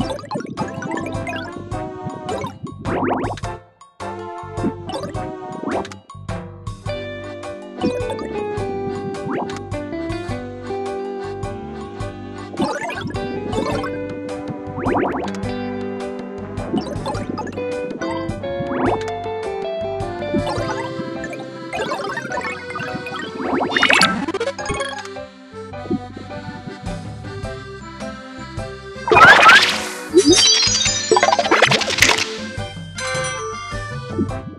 you you.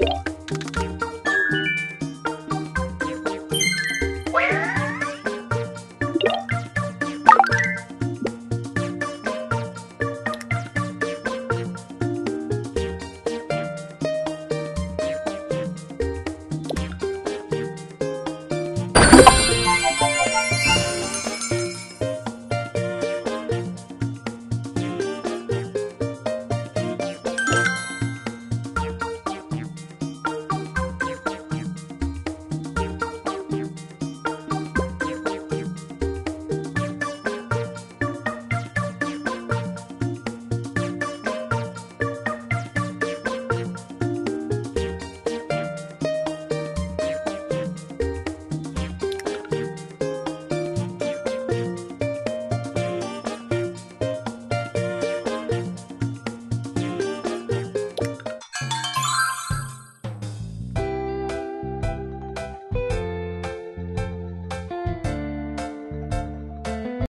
Yeah.